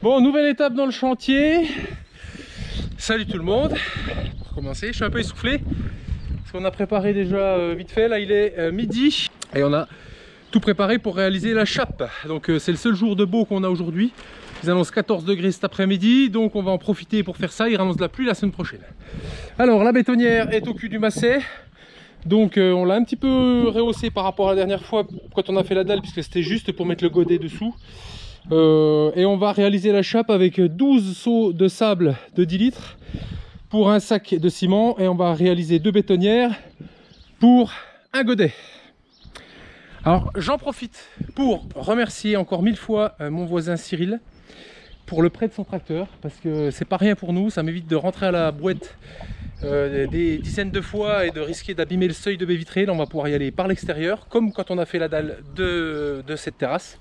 Bon, nouvelle étape dans le chantier. Salut tout le monde. Pour commencer, je suis un peu essoufflé. Parce qu'on a préparé déjà euh, vite fait. Là, il est euh, midi. Et on a tout préparé pour réaliser la chape. Donc, euh, c'est le seul jour de beau qu'on a aujourd'hui. Ils annoncent 14 degrés cet après-midi. Donc, on va en profiter pour faire ça. Ils annoncent la pluie la semaine prochaine. Alors, la bétonnière est au cul du masset. Donc on l'a un petit peu rehaussé par rapport à la dernière fois quand on a fait la dalle puisque c'était juste pour mettre le godet dessous. Euh, et on va réaliser la chape avec 12 seaux de sable de 10 litres pour un sac de ciment et on va réaliser deux bétonnières pour un godet. Alors j'en profite pour remercier encore mille fois euh, mon voisin Cyril pour le prêt de son tracteur parce que c'est pas rien pour nous, ça m'évite de rentrer à la boîte euh, des dizaines de fois et de risquer d'abîmer le seuil de baie vitrée. Là on va pouvoir y aller par l'extérieur comme quand on a fait la dalle de cette terrasse.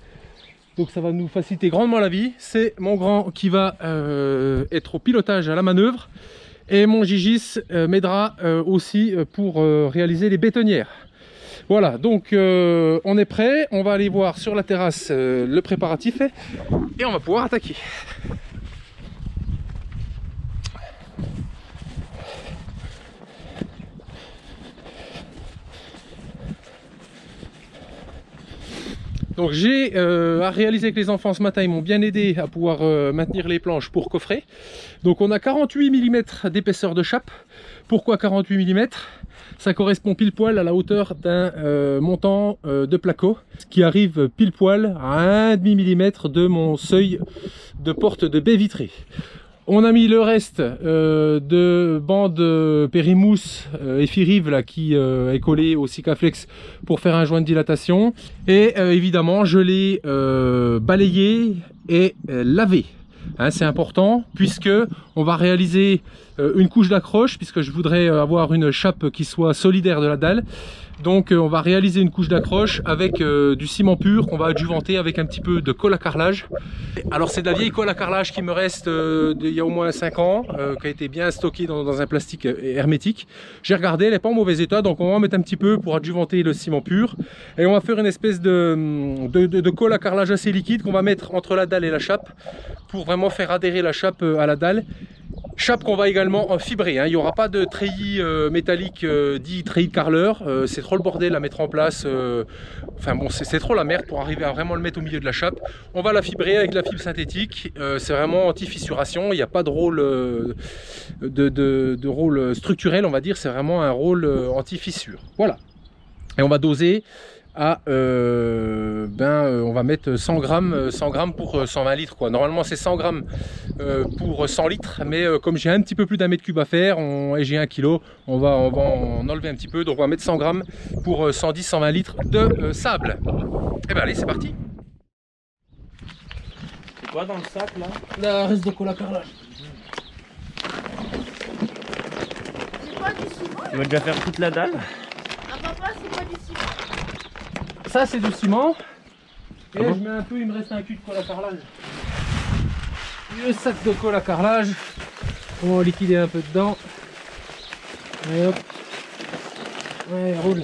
Donc ça va nous faciliter grandement la vie. C'est mon grand qui va euh, être au pilotage à la manœuvre. Et mon Gigis euh, m'aidera euh, aussi pour réaliser les bétonnières. Voilà, donc on est prêt. On va aller voir sur la terrasse le préparatif et on va pouvoir attaquer. Donc j'ai euh, à réaliser avec les enfants ce matin, ils m'ont bien aidé à pouvoir euh, maintenir les planches pour coffrer. Donc on a 48 mm d'épaisseur de chape. Pourquoi 48 mm Ça correspond pile poil à la hauteur d'un euh, montant de placo, qui arrive pile poil à 1,5 mm de mon seuil de porte de baie vitrée. On a mis le reste euh, de bande euh, périmousse euh, Effirive là, qui est collé au Sikaflex pour faire un joint de dilatation. Et évidemment, je l'ai balayé et lavé. Hein, c'est important puisque on va réaliser une couche d'accroche puisque je voudrais avoir une chape qui soit solidaire de la dalle donc euh, on va réaliser une couche d'accroche avec euh, du ciment pur qu'on va adjuvanter avec un petit peu de colle à carrelage. Alors c'est de la vieille colle à carrelage qui me reste euh, il y a au moins 5 ans, qui a été bien stockée dans, un plastique hermétique. J'ai regardé, elle n'est pas en mauvais état, donc on va en mettre un petit peu pour adjuvanter le ciment pur. Et on va faire une espèce de, de colle à carrelage assez liquide qu'on va mettre entre la dalle et la chape pour vraiment faire adhérer la chape à la dalle Chape qu'on va également en fibrer, hein. il n'y aura pas de treillis euh, métallique euh, dit treillis de euh, c'est trop le bordel à mettre en place, enfin bon c'est trop la merde pour arriver à vraiment le mettre au milieu de la chape. On va la fibrer avec la fibre synthétique, c'est vraiment anti-fissuration, il n'y a pas de rôle, de, rôle structurel on va dire, c'est vraiment un rôle anti-fissure. Voilà, et on va doser à euh, ben euh, on va mettre 100 grammes 100 grammes pour 120 euh, litres quoi. Normalement c'est 100 grammes pour 100 litres mais comme j'ai un petit peu plus d'un mètre cube à faire et j'ai un kilo on va on va en enlever un petit peu. Donc on va mettre 100 grammes pour 110 120 litres de sable. Et ben allez c'est parti. C'est quoi dans le sac là? La reste de cola carrelage tu vas déjà faire toute la dalle? Ça c'est du ciment. Et là, je mets un peu, il me reste un cul de colle à carrelage. Le sac de colle à carrelage. On va liquider un peu dedans. Et hop. Ouais, roule.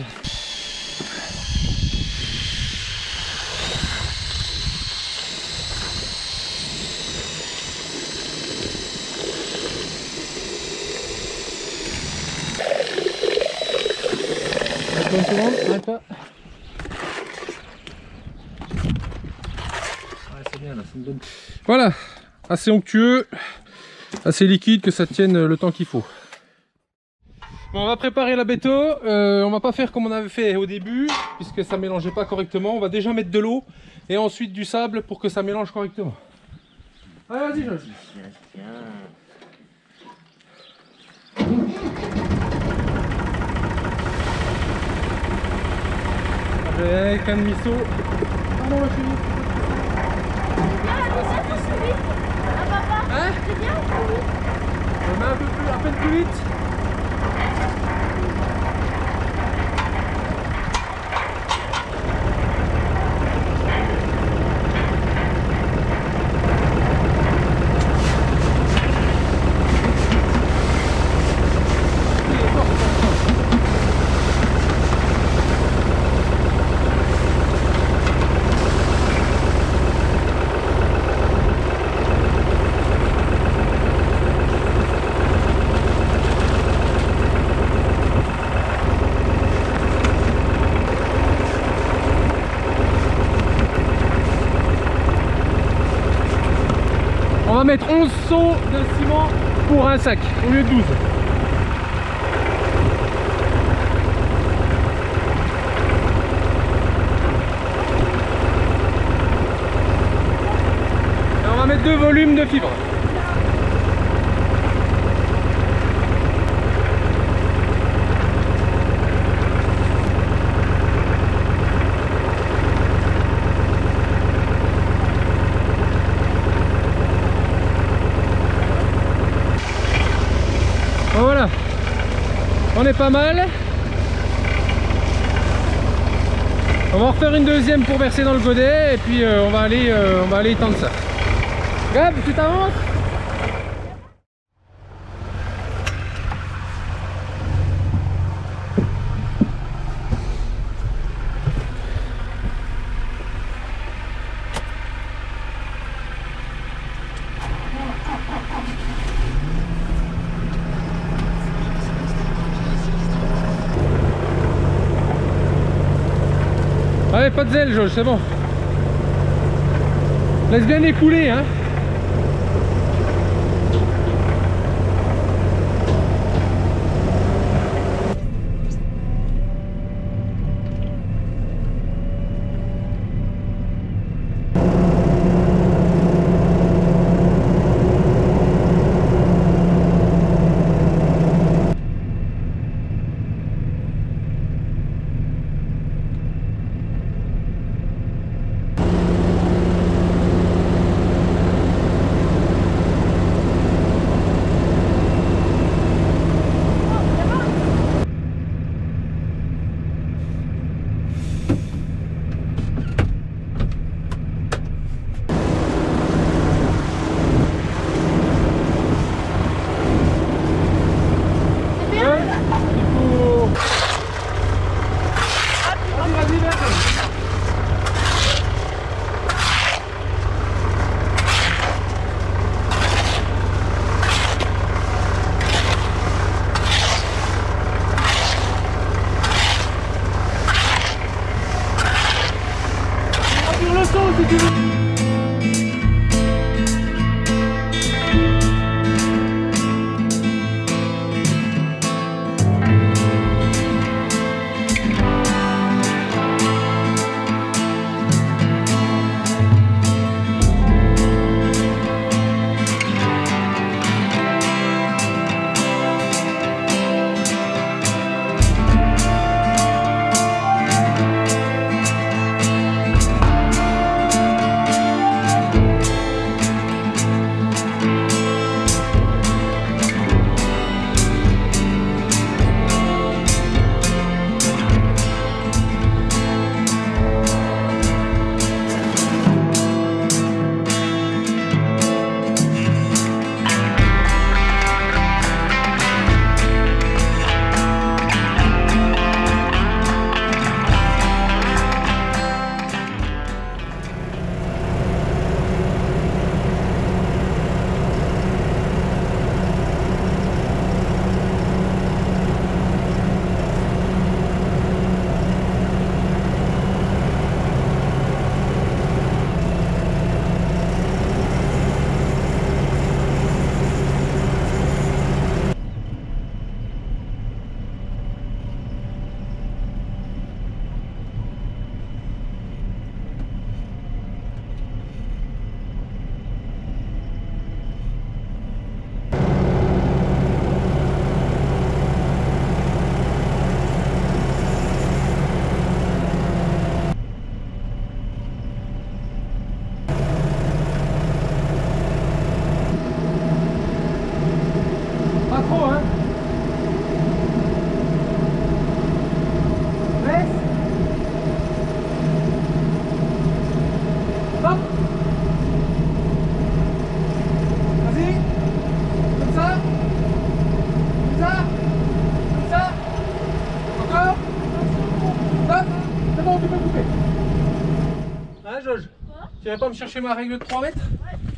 Attends une seconde, arrête pas. Ouais, c'est bien là, c'est une bonne. Voilà, assez onctueux, assez liquide que ça tienne le temps qu'il faut. Bon, on va préparer la béto. Euh, on va pas faire comme on avait fait au début, puisque ça mélangeait pas correctement. On va déjà mettre de l'eau et ensuite du sable pour que ça mélange correctement. Allez, vas-y. Avec un demi-saut. Pardon, ma chérie. Hein? On met un peu plus, à peine plus vite. Va mettre 11 seaux de ciment pour un sac au lieu de 12. Et on va mettre deux volumes de fibres. Voilà, on est pas mal. On va en refaire une deuxième pour verser dans le godet et puis euh, on va aller euh, on va aller étendre ça. Gab, tu t'avances? Pas de zèle, Georges, c'est bon. Laisse bien écouler. Hein, Tu viens pas me chercher ma règle de 3 mètres? C'est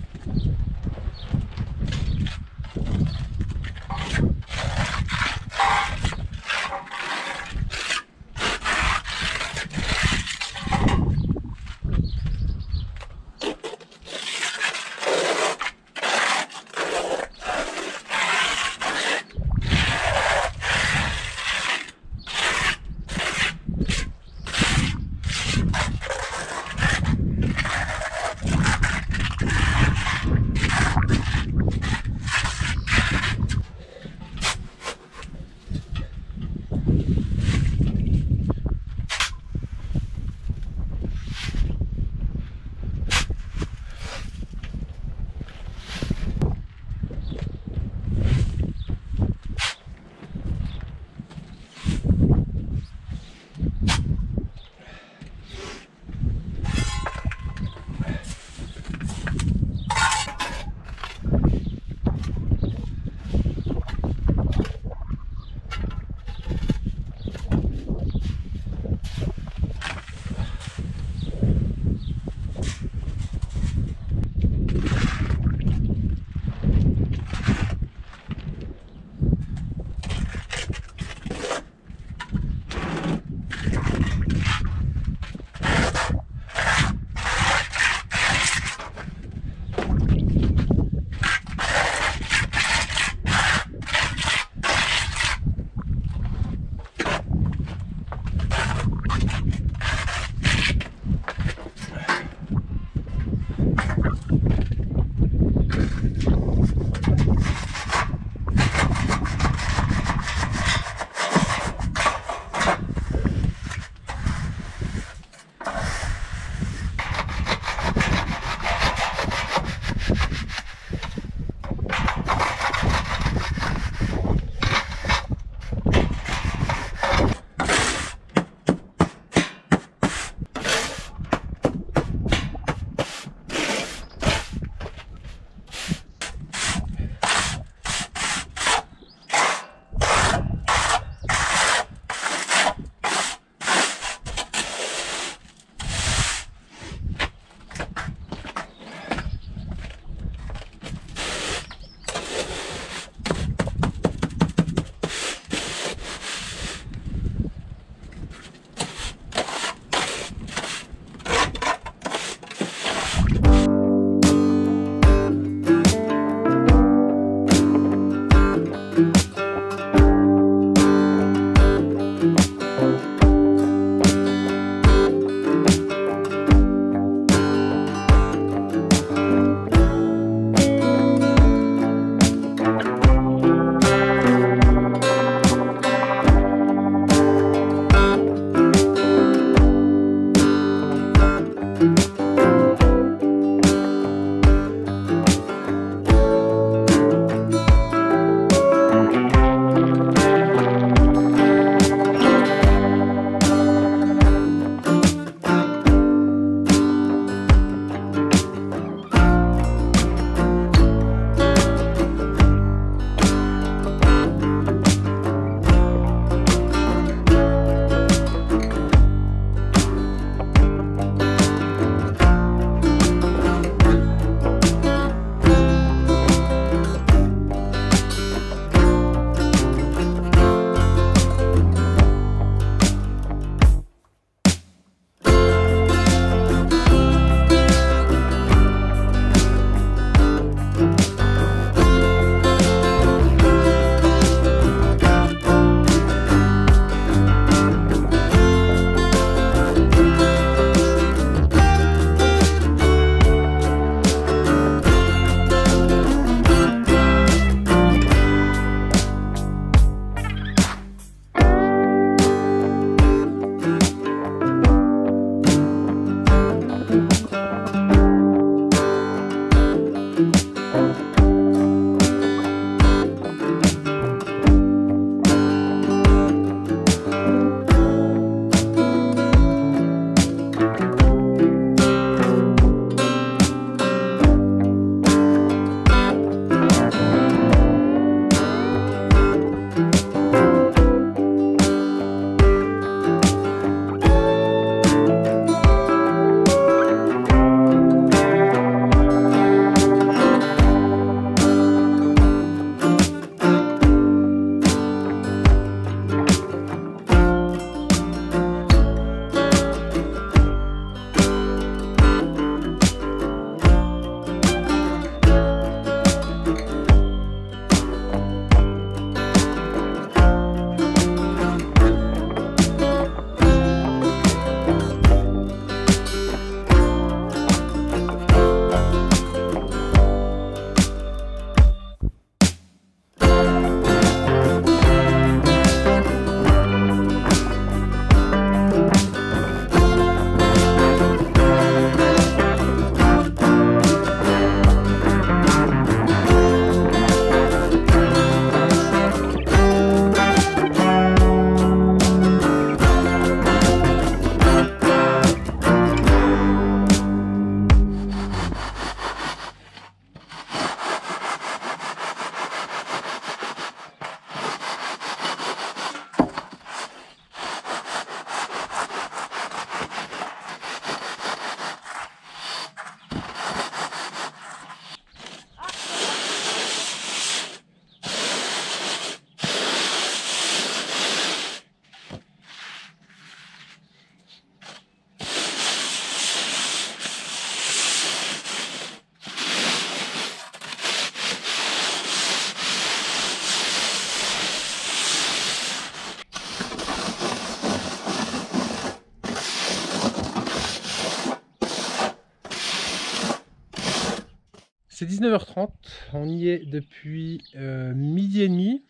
19h30, on y est depuis euh, midi et demi.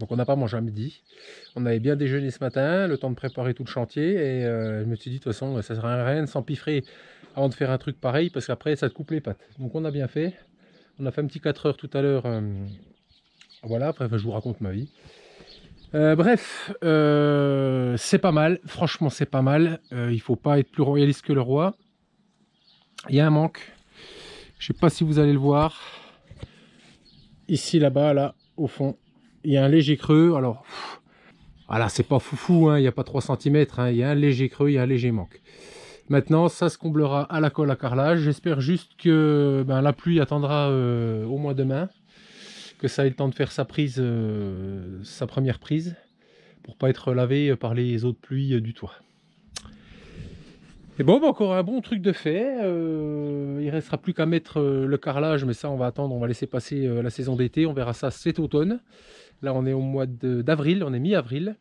Donc on n'a pas mangé à midi. On avait bien déjeuné ce matin, le temps de préparer tout le chantier. Et euh, je me suis dit, de toute façon, ça sert à rien de s'empiffrer avant de faire un truc pareil, parce qu'après, ça te coupe les pattes. Donc on a bien fait. On a fait un petit 4 heures tout à l'heure. euh, voilà, après, je vous raconte ma vie. Bref, c'est pas mal. Franchement, c'est pas mal. Il faut pas être plus royaliste que le roi. Il y a un manque. Je sais pas si vous allez le voir. Ici, là-bas, là, au fond, il y a un léger creux. Alors, pff, voilà, c'est pas foufou, hein, il n'y a pas 3 cm. il y a un léger creux, il y a un léger manque. Maintenant, ça se comblera à la colle à carrelage. J'espère juste que ben, la pluie attendra euh, au moins demain. Que ça ait le temps de faire sa prise, euh, sa première prise. Pour pas être lavé par les eaux de pluie euh, du toit. Et bon, bah, encore un bon truc de fait. Euh, il restera plus qu'à mettre euh, le carrelage, mais ça, on va attendre. On va laisser passer euh, la saison d'été. On verra ça cet automne. Là, on est au mois d'avril. On est mi-avril.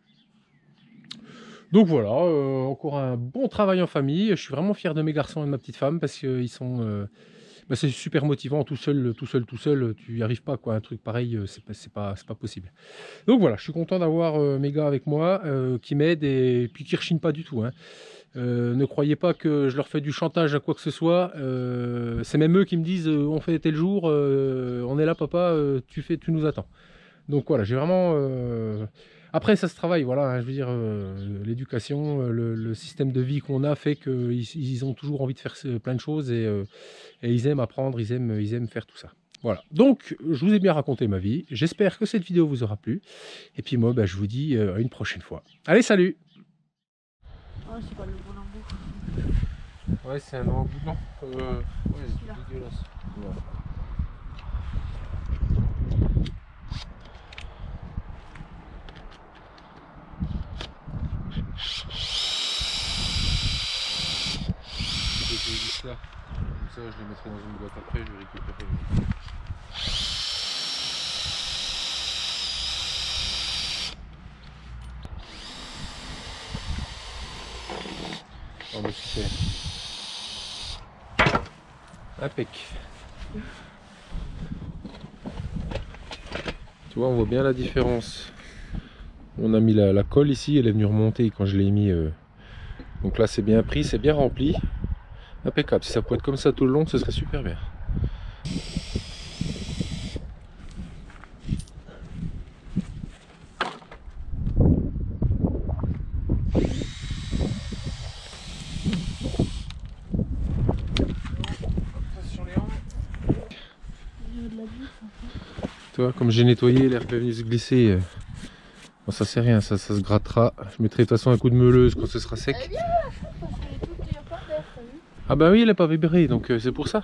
Donc voilà, euh, encore un bon travail en famille. Je suis vraiment fier de mes garçons et de ma petite femme parce qu'ils sont. Bah, c'est super motivant tout seul, tout seul, tout seul. Tu n'y arrives pas quoi. Un truc pareil, euh, c'est pas, pas, pas possible. Donc voilà, je suis content d'avoir euh, mes gars avec moi euh, qui m'aident et puis qui rechignent pas du tout. hein. Ne croyez pas que je leur fais du chantage à quoi que ce soit. C'est même eux qui me disent on fait tel jour, on est là papa, tu fais, tu nous attends. Donc voilà, j'ai vraiment. Euh, Après ça se travaille, voilà. hein, je veux dire, euh, l'éducation, euh, le, le système de vie qu'on a fait qu'ils ils ont toujours envie de faire ce- plein de choses et, euh, et ils aiment apprendre, ils aiment, ils aiment faire tout ça. Voilà. Donc je vous ai bien raconté ma vie. J'espère que cette vidéo vous aura plu. Et puis moi, bah, je vous dis euh, à une prochaine fois. Allez, salut Oh, c'est pas le bon embout. Ouais, c'est un embout blanc. Euh, ouais, Celui-là. c'est dégueulasse. Je vais juste là. Comme je les mettrai dans une boîte après, je vais récupérer. Oh, bah. Tu vois, on voit bien la différence. On a mis la, la colle ici, elle est venue remonter quand je l'ai mis. euh. Donc là, c'est bien pris, c'est bien rempli. Si ça pouvait être comme ça tout le long, ce serait super bien. Tu vois, comme j'ai nettoyé, l'herbe est venue se glisser. euh. Bon, ça c'est rien, ça, ça se grattera. Je mettrai de toute façon un coup de meuleuse quand ce sera sec. Ah bah oui, elle n'est pas vibrée, donc euh, c'est pour ça.